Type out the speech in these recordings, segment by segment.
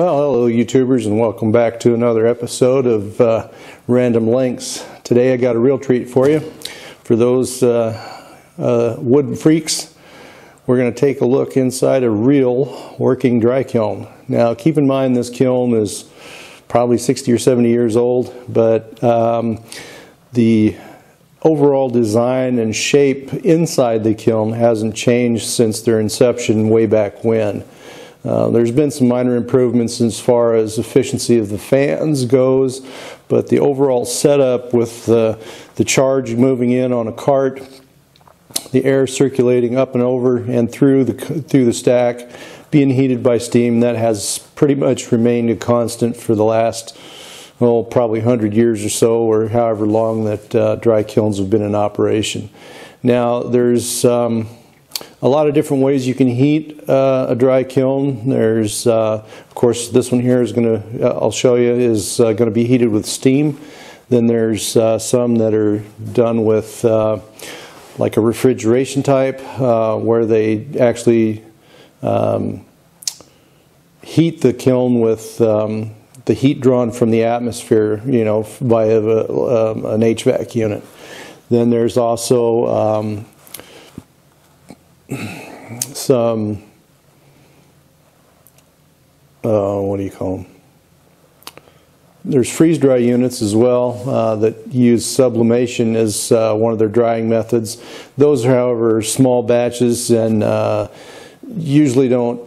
YouTubers and welcome back to another episode of uh, Random Lengths. Today I got a real treat for you. For those uh, uh, wood freaks, we're going to take a look inside a real working dry kiln. Now keep in mind this kiln is probably 60 or 70 years old, but um, the overall design and shape inside the kiln hasn't changed since their inception way back when. Uh, there's been some minor improvements as far as efficiency of the fans goes, but the overall setup with the, the charge moving in on a cart, the air circulating up and over and through the, through the stack, being heated by steam, that has pretty much remained a constant for the last, well, probably 100 years or so, or however long that uh, dry kilns have been in operation. Now, there's um, a lot of different ways you can heat uh, a dry kiln. There's, uh, of course, this one here is going to, uh, I'll show you, is uh, going to be heated with steam. Then there's uh, some that are done with uh, like a refrigeration type where they actually um, heat the kiln with um, the heat drawn from the atmosphere, you know, by a, um, an HVAC unit. Then there's also um, uh, what do you call them? There's freeze dry units as well uh, that use sublimation as uh, one of their drying methods. Those, are, however, small batches and uh, usually don't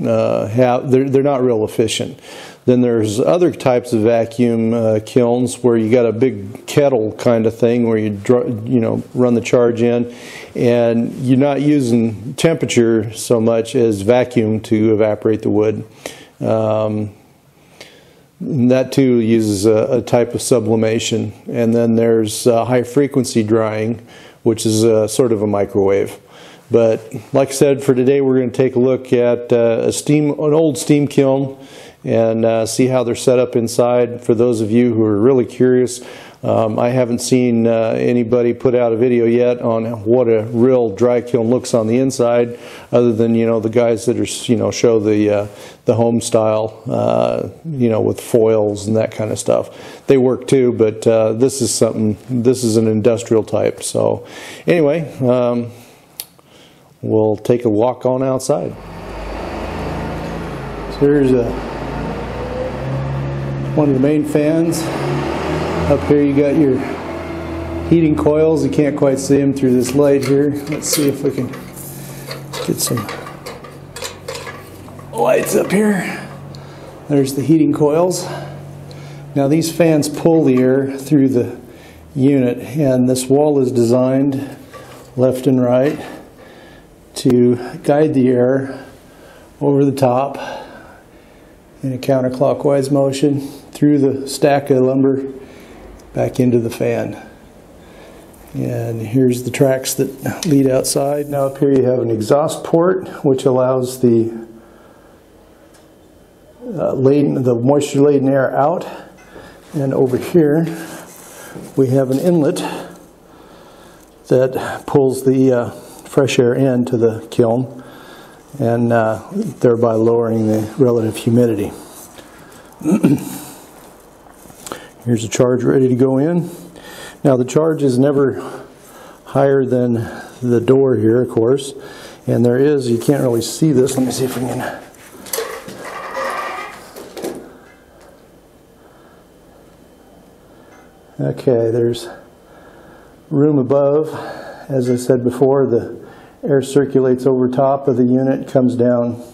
uh, have, they're, they're not real efficient. Then there's other types of vacuum uh, kilns where you got a big kettle kind of thing where you you know run the charge in, and you're not using temperature so much as vacuum to evaporate the wood. Um, that too uses a, a, type of sublimation, and then there's uh, high frequency drying, which is a, sort of a microwave. But like I said, for today we're going to take a look at uh, a steam, an old steam kiln and uh, see how they're set up inside. For those of you who are really curious, um, I haven't seen uh, anybody put out a video yet on what a real dry kiln looks on the inside, other than you know the guys that are you know show the uh, the home style, uh, you know with foils and that kind of stuff. They work too, but uh, this is something. This is an industrial type. So anyway, um, we'll take a walk on outside. So here's a one of the main fans. Up here you got your heating coils. You can't quite see them through this light here. Let's see if we can get some lights up here. There's the heating coils. Now these fans pull the air through the unit and this wall is designed left and right to guide the air over the top in a counterclockwise motion through the stack of lumber back into the fan. And here's the tracks that lead outside. Now up here you have an exhaust port which allows the uh, laden, the moisture laden air out. And over here we have an inlet that pulls the uh, fresh air into the kiln and uh, thereby lowering the relative humidity. Here's a charge ready to go in. Now the charge is never higher than the door here, of course. And there is, you can't really see this. Let me see if we can. Okay, there's room above. As I said before, the air circulates over top of the unit, comes down,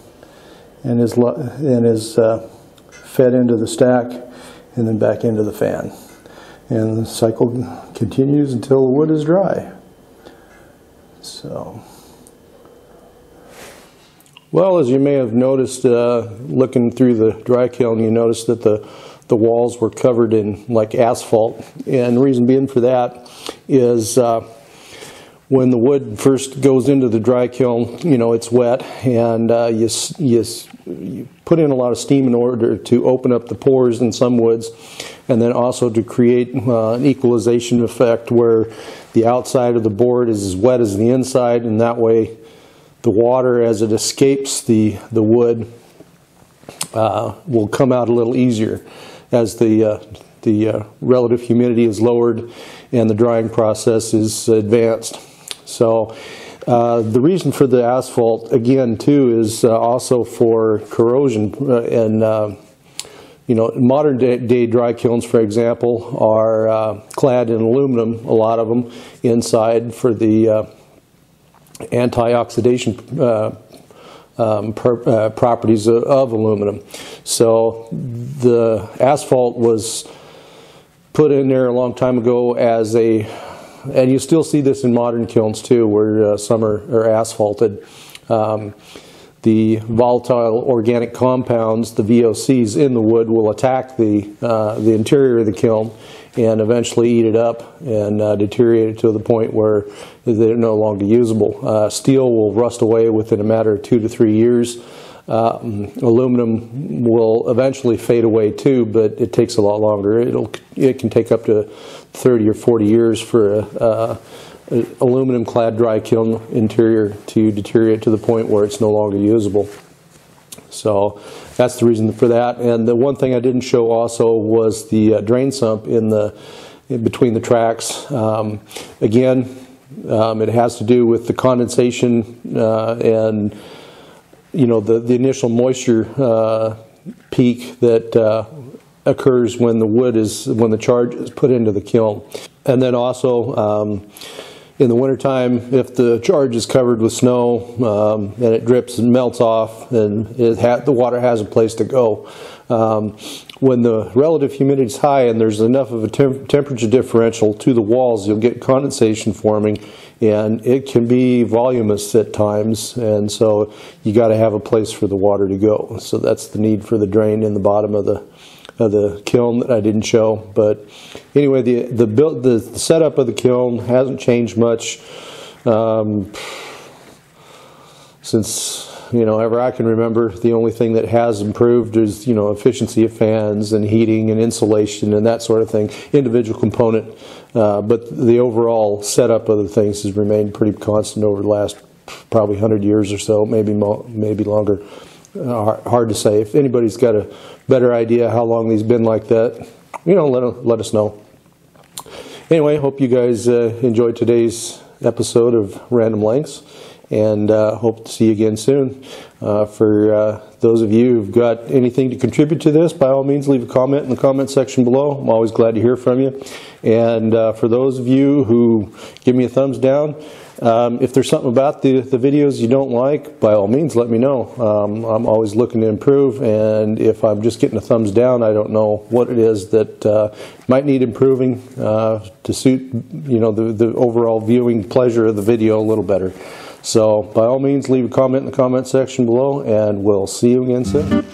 and is, and is uh, fed into the stack and then back into the fan. And the cycle continues until the wood is dry. So, well, as you may have noticed, uh, looking through the dry kiln, you noticed that the the walls were covered in like asphalt, and the reason being for that is uh, when the wood first goes into the dry kiln, you know, it's wet and uh, you, you, you, put in a lot of steam in order to open up the pores in some woods and then also to create uh, an equalization effect where the outside of the board is as wet as the inside and that way the water as it escapes the, the wood uh, will come out a little easier as the uh, the uh, relative humidity is lowered and the drying process is advanced. So uh, the reason for the asphalt again too is uh, also for corrosion uh, and uh, you know modern day, day, dry kilns for example are uh, clad in aluminum a lot of them inside for the anti-oxidation um, per, uh, properties of, of, aluminum. So the asphalt was put in there a long time ago as a, and you still see this in modern kilns too, where uh, some are, are asphalted. Um, the volatile organic compounds, the VOCs in the wood, will attack the uh, the interior of the kiln and eventually eat it up and uh, deteriorate it to the point where they're no longer usable. Uh, steel will rust away within a matter of two to three years. Uh, aluminum will eventually fade away too, but it takes a lot longer. It'll it can take up to 30 or 40 years for a, a, a aluminum clad dry kiln interior to deteriorate to the point where it's no longer usable. So that's the reason for that. And the one thing I didn't show also was the uh, drain sump in the in between the tracks. Um, again, um, it has to do with the condensation uh, and you know the the initial moisture uh, peak that uh, occurs when the wood is when the charge is put into the kiln, and then also. Um, in the wintertime, if the charge is covered with snow um, and it drips and melts off, and the water has a place to go. Um, when the relative humidity is high and there's enough of a temp temperature differential to the walls, you'll get condensation forming, and it can be voluminous at times, and so you got to have a place for the water to go. So that's the need for the drain in the bottom of the of the kiln that I didn't show. But anyway, the the build the setup of the kiln hasn't changed much um, since you know ever I can remember. The only thing that has improved is you know efficiency of fans and heating and insulation and that sort of thing, individual component. Uh, but the overall setup of the things has remained pretty constant over the last probably 100 years or so, maybe maybe longer. Uh, hard to say. If anybody's got a better idea how long these been like that, you know, let, let us know. Anyway, hope you guys uh, enjoyed today's episode of Random Lengths and uh, hope to see you again soon. Uh, for uh, those of you who've got anything to contribute to this, by all means, leave a comment in the comment section below. I'm always glad to hear from you. And uh, for those of you who give me a thumbs down, um, if there's something about the, the videos you don't like, by all means, let me know. Um, I'm always looking to improve, and if I'm just getting a thumbs down, I don't know what it is that uh, might need improving uh, to suit you know the, the overall viewing pleasure of the video a little better. So, by all means, leave a comment in the comment section below, and we'll see you again soon.